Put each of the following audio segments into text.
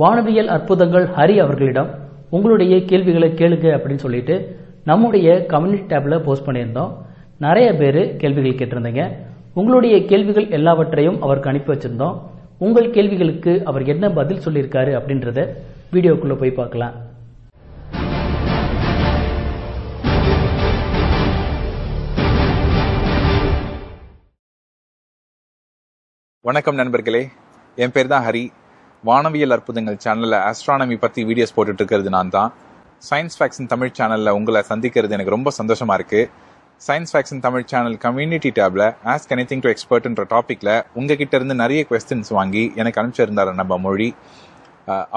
வானவியல் அற்புதங்கள் ஹரி அவர்களிடம் உங்களுடைய கேள்விகளை கேளுங்க அப்படின்னு சொல்லிட்டு நம்முடைய கம்யூனிட்டி டேப்ல போஸ்ட் பண்ணியிருந்தோம். நிறைய பேர் கேள்விகள் கேட்டிருந்தீங்க. உங்களுடைய கேள்விகள் எல்லாவற்றையும் அவருக்கு அனுப்பி வச்சிருந்தோம். உங்கள் கேள்விகளுக்கு அவர் என்ன பதில் சொல்லியிருக்காரு அப்படின்றத வீடியோக்குள்ள போய் பார்க்கலாம். வணக்கம் நண்பர்களே. என் பேர் தான் ஹரி. வானவியல் அற்புதங்கள் சேனலில் ஆஸ்ட்ரானமி பற்றி வீடியோஸ் போட்டுட்டு இருக்கிறது நான் தான் சயின்ஸ் ஃபேக்ஷன் தமிழ் சேனலில் உங்களை சந்திக்கிறது எனக்கு ரொம்ப சந்தோஷமா இருக்கு. Science fiction Tamil channel community டேப்ல ask anything to எக்ஸ்பர்ட்ன்ற டாப்பிக்கில் உங்ககிட்ட இருந்து நிறைய கொஸ்டின்ஸ் வாங்கி எனக்கு அனுப்பிச்சிருந்தாரு நம்ம மொழி.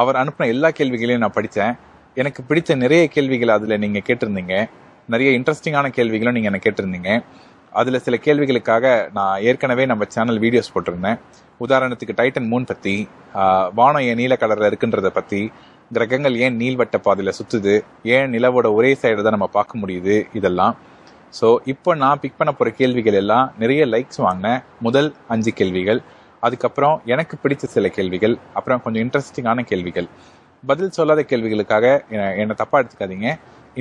அவர் அனுப்பின எல்லா கேள்விகளையும் நான் படித்தேன். எனக்கு பிடித்த நிறைய கேள்விகள் அதில் நீங்கள் கேட்டிருந்தீங்க. நிறைய இன்ட்ரெஸ்டிங்கான கேள்விகளும் நீங்கள் எனக்கு கேட்டிருந்தீங்க. அதில் சில கேள்விகளுக்காக நான் ஏற்கனவே நம்ம சேனல் வீடியோஸ் போட்டிருந்தேன். உதாரணத்துக்கு டைட்டன் மூன் பத்தி வானம் ஏன் நீல கலர்ல இருக்குன்றத பத்தி கிரகங்கள் ஏன் நீள்வட்ட பாதையில சுத்துது ஏன் நிலவோட ஒரே சைடு தான் நம்ம பார்க்க முடியுது இதெல்லாம். ஸோ இப்போ நான் பிக் பண்ண போற கேள்விகள் எல்லாம் நிறைய லைக்ஸ் வாங்கினேன் முதல் அஞ்சு கேள்விகள். அதுக்கப்புறம் எனக்கு பிடிச்ச சில கேள்விகள் அப்புறம் கொஞ்சம் இன்ட்ரெஸ்டிங்கான கேள்விகள். பதில் சொல்லாத கேள்விகளுக்காக என்னை தப்பா எடுத்துக்காதீங்க.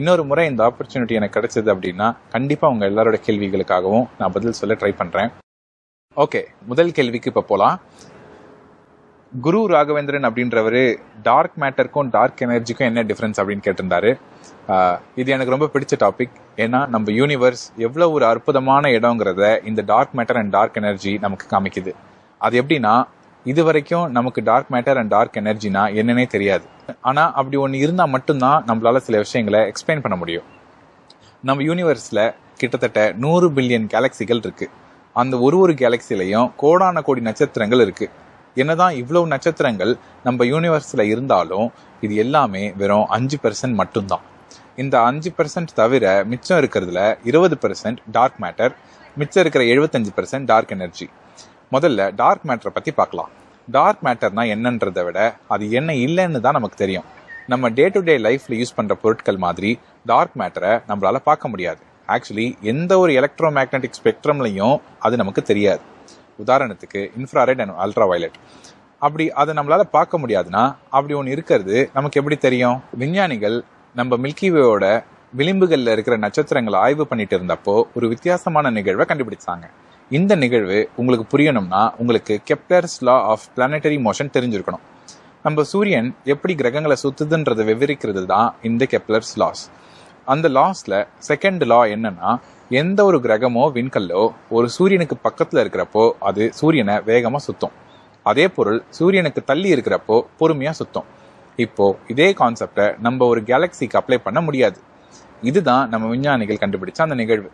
இன்னொரு முறை இந்த ஆப்பர்ச்சுனிட்டி எனக்கு கிடைச்சது அப்படின்னா கண்டிப்பா உங்க எல்லாரோட கேள்விகளுக்காகவும் நான் பதில் சொல்ல ட்ரை பண்றேன். ஓகே முதல் கேள்விக்கு இப்ப போலாம். குரு ராகவேந்திரன் அப்படின்றவரு டார்க் மேட்டருக்கும் டார்க் எனர்ஜிக்கும் என்ன டிஃபரன்ஸ் அப்படின்னு கேட்டிருந்தாரு. இது எனக்கு ரொம்ப பிடிச்ச டாபிக் ஏன்னா நம்ம யூனிவர்ஸ் எவ்வளவு ஒரு அற்புதமான இடங்கிறத இந்த dark matter and dark energy நமக்கு காமிக்குது. அது எப்படின்னா இது வரைக்கும் நமக்கு டார்க் மேட்டர் அண்ட் டார்க் எனர்ஜினா என்னன்னே தெரியாது. ஆனா அப்படி ஒன்று இருந்தா மட்டும்தான் நம்மளால சில விஷயங்களை எக்ஸ்பிளைன் பண்ண முடியும். நம்ம யூனிவர்ஸ்ல கிட்டத்தட்ட நூறு பில்லியன் கேலக்சிகள் இருக்கு. அந்த ஒரு ஒரு கேலக்சிலையும் கோடான கோடி நட்சத்திரங்கள் இருக்கு. என்னதான் இவ்வளவு நட்சத்திரங்கள் நம்ம யூனிவர்ஸ்ல இருந்தாலும் இது எல்லாமே வெறும் அஞ்சு பெர்சன்ட் மட்டும்தான். இந்த அஞ்சு பெர்சன்ட் தவிர மிச்சம் இருக்கிறதுல இருபது பெர்சன்ட் டார்க் மேட்டர் மிச்சம் இருக்கிற எழுபத்தஞ்சு பெர்சன்ட் டார்க் எனர்ஜி முதல்ல டார்க் மேட்டரை பத்தி பார்க்கலாம். டார்க் மேட்டர்னா என்னன்றதை விட அது என்ன இல்லைன்னு தான் நமக்கு தெரியும். நம்ம டே டு டே லைஃப்ல யூஸ் பண்ற பொருட்கள் மாதிரி டார்க் மேட்டரை நம்மளால பார்க்க முடியாது. ஆக்சுவலி எந்த ஒரு எலக்ட்ரோ மேக்னெட்டிக் ஸ்பெக்ட்ரம்லையும் அது நமக்கு தெரியாது. உதாரணத்துக்கு இன்ஃப்ராரெட் அண்ட் அல்ட்ரா வயலட் அப்படி அதை நம்மளால் பார்க்க முடியாதுன்னா அப்படி ஒன்று இருக்கிறது நமக்கு எப்படி தெரியும்? விஞ்ஞானிகள் நம்ம மில்கிவேயோட விளிம்புகளில் இருக்கிற நட்சத்திரங்களை ஆய்வு பண்ணிட்டு இருந்தப்போ ஒரு வித்தியாசமான நிகழ்வை கண்டுபிடிச்சாங்க. இந்த நிகழ்வு உங்களுக்கு புரியணும்னா உங்களுக்கு Kepler's law of planetary motion தெரிஞ்சிருக்கணும். நம்ம சூரியன் எப்படி கிரகங்களை சுத்துதுன்றதை விவரிக்கிறது தான் இந்த கெப்லர்ஸ் லாஸ் அந்த லாஸ்ல செகண்ட் லா என்னன்னா எந்த ஒரு கிரகமோ விண்கல்லோ ஒரு சூரியனுக்கு பக்கத்துல இருக்கிறப்போ அது சூரியனை வேகமா சுத்தும். அதே பொருள் சூரியனுக்கு தள்ளி இருக்கிறப்போ பொறுமையா சுத்தும். இப்போ இதே கான்செப்டை நம்ம ஒரு கேலக்சிக்கு அப்ளை பண்ண முடியாது. இதுதான் நம்ம விஞ்ஞானிகள் கண்டுபிடிச்ச அந்த நிகழ்வு.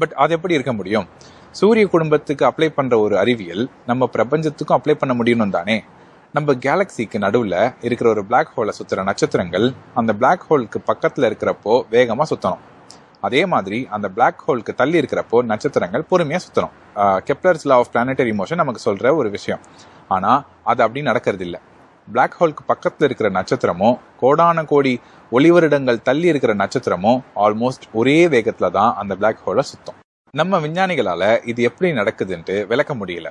பட் அது எப்படி இருக்க முடியும்? சூரிய குடும்பத்துக்கு அப்ளை பண்ற ஒரு அறிவியல் நம்ம பிரபஞ்சத்துக்கும் அப்ளை பண்ண முடியணும் தானே? நம்ம கேலக்சிக்கு நடுவில் இருக்கிற ஒரு பிளாக் ஹோலை சுற்றுற நட்சத்திரங்கள் அந்த பிளாக் ஹோலுக்கு பக்கத்தில் இருக்கிறப்போ வேகமாக சுற்றணும் அதே மாதிரி அந்த பிளாக் ஹோலுக்கு தள்ளி இருக்கிறப்போ நட்சத்திரங்கள் பொறுமையாக சுற்றணும் Kepler's law of planetary motion நமக்கு சொல்கிற ஒரு விஷயம். ஆனால் அது அப்படி நடக்கிறது இல்லை பிளாக் ஹோலுக்கு பக்கத்தில் இருக்கிற நட்சத்திரமும் கோடான கோடி ஒளி வருடங்கள் தள்ளி இருக்கிற நட்சத்திரமும் ஆல்மோஸ்ட் ஒரே வேகத்தில் தான் அந்த பிளாக் ஹோலை சுற்றும் நம்ம விஞ்ஞானிகளால் இது எப்படி நடக்குதுன்ட்டு விளக்க முடியல.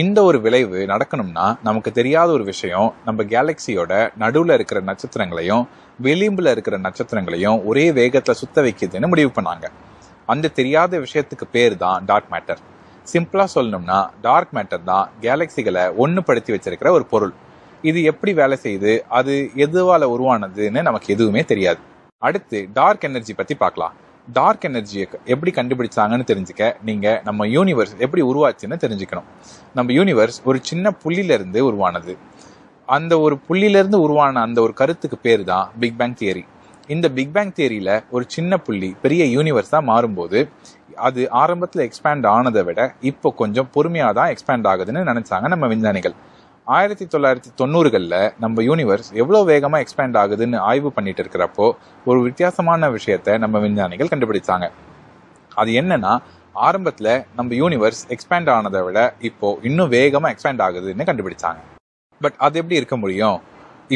இந்த ஒரு விளைவு நடக்கணும்னா நமக்கு தெரியாத ஒரு விஷயம் நம்ம கேலக்சியோட நடுவில் இருக்கிற நட்சத்திரங்களையும் விளிம்புல இருக்கிற நட்சத்திரங்களையும் ஒரே வேகத்தில் சுத்த வைக்குதுன்னு முடிவு பண்ணாங்க. அந்த தெரியாத விஷயத்துக்கு பேர் தான் டார்க் மேட்டர் சிம்பிளா சொல்லணும்னா டார்க் மேட்டர் தான் கேலக்சிகளை ஒன்றுபடுத்தி வச்சிருக்கிற ஒரு பொருள். இது எப்படி வேலை செய்யுது? அது எதுவால உருவானதுன்னு நமக்கு எதுவுமே தெரியாது. அடுத்து டார்க் எனர்ஜி பத்தி பார்க்கலாம். டார்க் எனர்ஜியை எப்படி கண்டுபிடிச்சாங்கன்னு தெரிஞ்சுக்க நீங்க நம்ம யூனிவர்ஸ் எப்படி உருவாச்சுன்னு தெரிஞ்சுக்கணும். நம்ம யூனிவர்ஸ் ஒரு சின்ன புள்ளில உருவானது. அந்த ஒரு புள்ளில உருவான அந்த ஒரு கருத்துக்கு பேர் தான் பிக் பேங் தியரி இந்த பிக் பேங் தியரியில ஒரு சின்ன புள்ளி பெரிய யூனிவர்ஸா மாறும்போது அது ஆரம்பத்தில் எக்ஸ்பேண்ட் ஆனதை விட இப்போ கொஞ்சம் பொறுமையாக தான் எக்ஸ்பேண்ட் ஆகுதுன்னு நினைச்சாங்க நம்ம விஞ்ஞானிகள். ஆயிரத்தி தொள்ளாயிரத்தி தொண்ணூறுகளில் நம்ம யூனிவர்ஸ் எவ்வளோ வேகமாக எக்ஸ்பேண்ட் ஆகுதுன்னு ஆய்வு பண்ணிட்டு இருக்கிறப்போ ஒரு வித்தியாசமான விஷயத்த நம்ம விஞ்ஞானிகள் கண்டுபிடிச்சாங்க. அது என்னன்னா ஆரம்பத்தில் நம்ம யூனிவர்ஸ் எக்ஸ்பேண்ட் ஆனதை விட இப்போ இன்னும் வேகமாக எக்ஸ்பேண்ட் ஆகுதுன்னு கண்டுபிடிச்சாங்க. பட் அது எப்படி இருக்க முடியும்?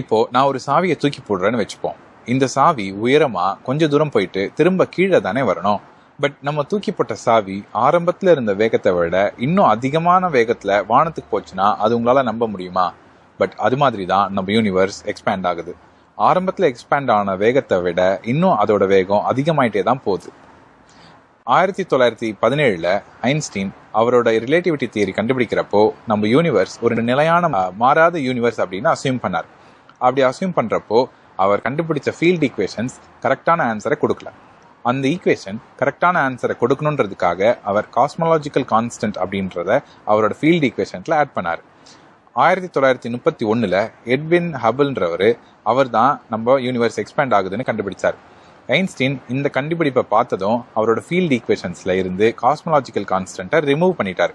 இப்போ நான் ஒரு சாவியை தூக்கி போடுறேன்னு வச்சுப்போம். இந்த சாவி உயரமாக கொஞ்ச தூரம் போயிட்டு திரும்ப கீழே தானே வரணும். பட் நம்ம தூக்கி போட்ட சாவி ஆரம்பத்துல இருந்த வேகத்தை விட இன்னும் அதிகமான வேகத்துல வானத்துக்கு போச்சுன்னா அது உங்களால நம்ப முடியுமா? பட் அது மாதிரி தான் நம்ம யூனிவர்ஸ் எக்ஸ்பேண்ட் ஆகுது. ஆரம்பத்தில் எக்ஸ்பேண்ட் ஆன வேகத்தை விட இன்னும் அதோட வேகம் அதிகமாயிட்டே தான் போகுது. ஆயிரத்தி தொள்ளாயிரத்தி பதினேழுல ஐன்ஸ்டீன் அவரோட ரிலேட்டிவிட்டி தியரி கண்டுபிடிக்கிறப்போ நம்ம யூனிவர்ஸ் ஒரு நிலையான மாறாத யூனிவர்ஸ் அப்படின்னு அசியூம் பண்ணார். அப்படி அசியூம் பண்றப்போ அவர் கண்டுபிடிச்ச ஃபீல்ட் ஈக்குவேஷன்ஸ் கரெக்டான ஆன்சரை கொடுக்கல. அந்த ஈக்குவேஷன் கரெக்டான ஆன்சரை கொடுக்கணுன்றதுக்காக அவர் காஸ்மலாஜிக்கல் கான்ஸ்டன்ட் அப்படின்றத அவரோட ஃபீல்ட் ஈக்குவேஷன்ல ஆட் பண்ணார். ஆயிரத்தி தொள்ளாயிரத்தி முப்பத்தி ஒன்றில் எட்வின் ஹபிள்ன்றவர் அவர் தான் நம்ம யூனிவர்ஸ் எக்ஸ்பேண்ட் ஆகுதுன்னு கண்டுபிடிச்சார். ஐன்ஸ்டீன் இந்த கண்டுபிடிப்பை பார்த்ததும் அவரோட ஃபீல்ட் ஈக்குவேஷன்ஸ்ல இருந்து காஸ்மலாஜிக்கல் கான்ஸ்டன்ட்டை ரிமூவ் பண்ணிட்டார்.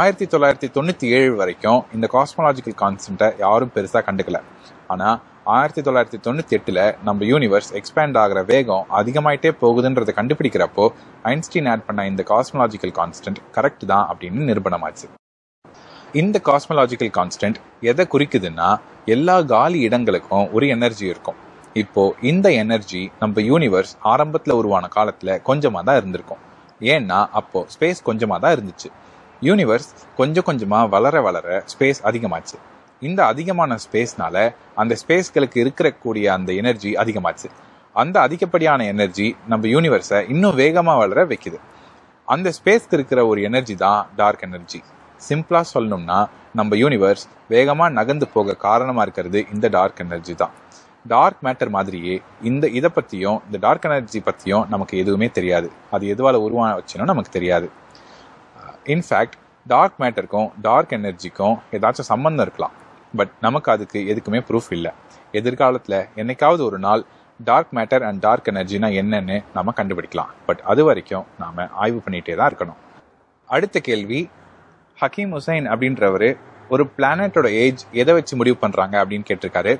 ஆயிரத்தி தொள்ளாயிரத்தி தொண்ணூத்தி ஏழு வரைக்கும் இந்த காஸ்மலாஜிக்கல் கான்ஸ்டன்ட்டை யாரும் பெருசா கண்டுக்கல. ஆனா ஆயிரத்தி தொள்ளாயிரத்தி தொண்ணூத்தி எட்டுல நம்ம யூனிவர்ஸ் எக்ஸ்பேண்ட் ஆகிற வேகம் அதிகமாயிட்டே போகுதுன்றதை கண்டுபிடிக்கிறப்போ ஐன்ஸ்டீன் ஆட் பண்ண இந்த காஸ்மலாஜிக்கல் கான்ஸ்டன்ட் கரெக்ட் தான் அப்படின்னு நிரூபணமாச்சு. இந்த காஸ்மலாஜிக்கல் கான்ஸ்டன்ட் எதை குறிக்குதுன்னா எல்லா காலி இடங்களுக்கும் ஒரு எனர்ஜி இருக்கும். இப்போ இந்த எனர்ஜி நம்ம யூனிவர்ஸ் ஆரம்பத்துல உருவான காலத்துல கொஞ்சமா தான் இருந்திருக்கும். ஏன்னா அப்போ ஸ்பேஸ் கொஞ்சமா தான் இருந்துச்சு. யூனிவர்ஸ் கொஞ்சம் கொஞ்சமா வளர வளர ஸ்பேஸ் அதிகமாச்சு. இந்த அதிகமான ஸ்பேஸ்னால அந்த ஸ்பேஸ்களுக்கு இருக்கக்கூடிய அந்த எனர்ஜி அதிகமாச்சு. அந்த அதிகப்படியான எனர்ஜி நம்ம யூனிவர்ஸை இன்னும் வேகமாக வளர வைக்குது. அந்த ஸ்பேஸ்க்கு இருக்கிற ஒரு எனர்ஜி தான் டார்க் எனர்ஜி சிம்பிளாக சொல்லணும்னா நம்ம யூனிவர்ஸ் வேகமாக நகர்ந்து போக காரணமாக இருக்கிறது இந்த டார்க் எனர்ஜி தான். டார்க் மேட்டர் மாதிரியே இந்த இதை பற்றியும் இந்த டார்க் எனர்ஜி பற்றியும் நமக்கு எதுவுமே தெரியாது. அது எதுவால் உருவாச்சுன்னு நமக்கு தெரியாது. இன்ஃபேக்ட் டார்க் மேட்டருக்கும் டார்க் எனர்ஜிக்கும் ஏதாச்சும் சம்மந்தம் இருக்கலாம். பட் நமக்கு அதுக்கு எதுக்குமே ப்ரூஃப் இல்லை. எதிர்காலத்தில் என்னைக்காவது ஒரு நாள் டார்க் மேட்டர் அண்ட் டார்க் எனர்ஜினா என்னன்னு நம்ம கண்டுபிடிக்கலாம். பட் அது வரைக்கும் நாம் ஆய்வு பண்ணிகிட்டே தான் இருக்கணும். அடுத்த கேள்வி ஹக்கீம் ஹுசைன் அப்படின்றவர் ஒரு பிளானட்டோட ஏஜ் எதை வச்சு முடிவு பண்ணுறாங்க அப்படின்னு கேட்டிருக்காரு.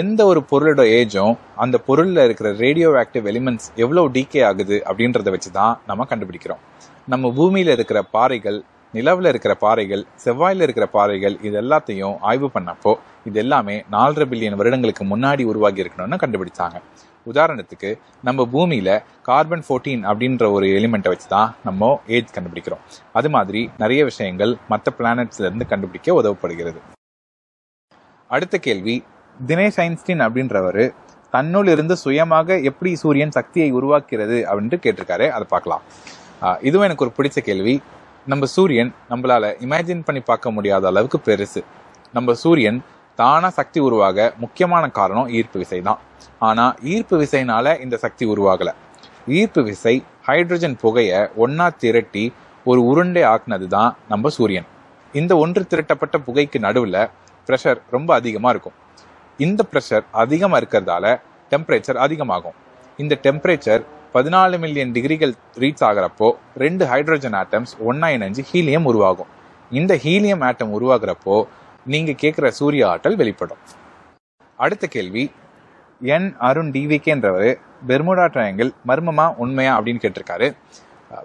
எந்த ஒரு பொருளோட ஏஜும் அந்த பொருளில் இருக்கிற ரேடியோ ஆக்டிவ் எலிமெண்ட்ஸ் எவ்வளோ டீகே ஆகுது அப்படின்றத வச்சு தான் நம்ம கண்டுபிடிக்கிறோம். நம்ம பூமியில் இருக்கிற பாறைகள் நிலவுல இருக்கிற பாறைகள் செவ்வாயில இருக்கிற பாறைகள் இது எல்லாத்தையும் ஆய்வு பண்ணப்போ இது எல்லாமே நாலரை பில்லியன் வருடங்களுக்கு முன்னாடி உருவாகி இருக்கணும்னு கண்டுபிடிச்சாங்க. உதாரணத்துக்கு நம்ம பூமியில கார்பன் 14 அப்படின்ற ஒரு எலிமெண்ட்டை வச்சு தான் நம்ம ஏஜ் கண்டுபிடிக்கிறோம். அது மாதிரி நிறைய விஷயங்கள் மற்ற பிளானட்ஸ்ல இருந்து கண்டுபிடிக்க உதவப்படுகிறது. அடுத்த கேள்வி தினேஷ் ஐன்ஸ்டீன் அப்படின்றவரு தன்னுள் இருந்து சுயமாக எப்படி சூரியன் சக்தியை உருவாக்கிறது அப்படின்ட்டு கேட்டிருக்காரு. அதை பார்க்கலாம். ஆஹ் இதுவும் எனக்கு ஒரு பிடிச்ச கேள்வி. நம்ம சூரியன் நம்மளால இமேஜின் பண்ணி பார்க்க முடியாத அளவுக்கு பெருசு. நம்ம சூரியன் தானா சக்தி உருவாக முக்கியமான காரணம் ஈர்ப்பு விசை தான். ஆனா ஈர்ப்பு விசைனால இந்த சக்தி உருவாகல. ஈர்ப்பு விசை ஹைட்ரஜன் புகைய ஒன்னா திரட்டி ஒரு உருண்டை ஆக்குனது தான் நம்ம சூரியன். இந்த ஒன்று திரட்டப்பட்ட புகைக்கு நடுவில் ப்ரெஷர் ரொம்ப அதிகமாக இருக்கும். இந்த ப்ரெஷர் அதிகமாக இருக்கிறதால டெம்பரேச்சர் அதிகமாகும். இந்த டெம்பரேச்சர் பதினாலு மில்லியன் டிகிரிகள் ரீச் ஆகிறப்போ ரெண்டு ஹைட்ரஜன் ஆட்டம்ஸ் ஒன்னா இணைஞ்சு ஹீலியம் உருவாகும். இந்த ஹீலியம் ஆட்டம் உருவாகிறப்போ நீங்க கேட்குற சூரிய ஆற்றல் வெளிப்படும். அடுத்த கேள்வி என் அருண் டிவிகேன்றவர் பெர்முடா ட்ரையாங்கிள் மர்மமா உண்மையா அப்படின்னு கேட்டிருக்காரு.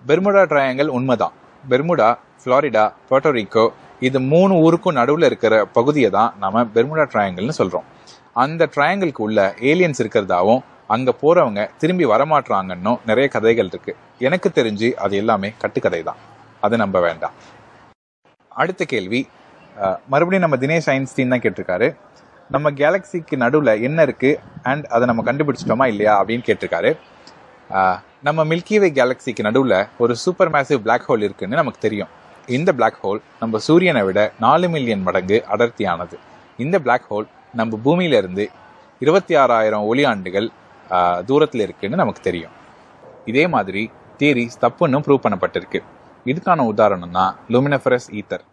பெர்முடா ட்ரையாங்கிள் உண்மைதான். பெர்முடா ஃப்ளாரிடா போர்ட்டோரிக்கோ இது மூணு ஊருக்கும் நடுவில் இருக்கிற பகுதியை தான் நம்ம பெர்முடா ட்ரையாங்கிள்னு சொல்றோம். அந்த ட்ரையாங்கிள்க்கு உள்ள ஏலியன்ஸ் இருக்கிறதாவும் அங்க போறவங்க திரும்பி வரமாட்றாங்கன்னு நிறைய கதைகள் இருக்கு. எனக்கு தெரிஞ்சு அது எல்லாமே கட்டுக்கதை தான் அதை நம்ப வேண்டாம். அடுத்த கேள்வி மறுபடியும் நம்ம தினேஷ் ஐன்ஸ்டீன் தான் கேட்டிருக்காரு. நம்ம கேலக்சிக்கு நடுவில் என்ன இருக்கு? அண்ட் அதை நம்ம கண்டுபிடிச்சிட்டோமா இல்லையா அப்படின்னு கேட்டிருக்காரு. நம்ம மில்கிவே கேலக்சிக்கு நடுவில் ஒரு சூப்பர் மேசிவ் பிளாக் ஹோல் இருக்குன்னு நமக்கு தெரியும். இந்த பிளாக் ஹோல் நம்ம சூரியனை விட நாலு மில்லியன் மடங்கு அடர்த்தியானது. இந்த பிளாக் ஹோல் நம்ம பூமியில இருந்து இருபத்தி ஆறாயிரம் ஒளியாண்டுகள் ஆண்டுகள் தூரத்தில் இருக்குன்னு நமக்கு தெரியும். இதே மாதிரி தியரிஸ் தப்புன்னு ப்ரூவ் பண்ணப்பட்டிருக்கு. இதுக்கான உதாரணம் தான் லூமினஃபரஸ் ஈத்தர்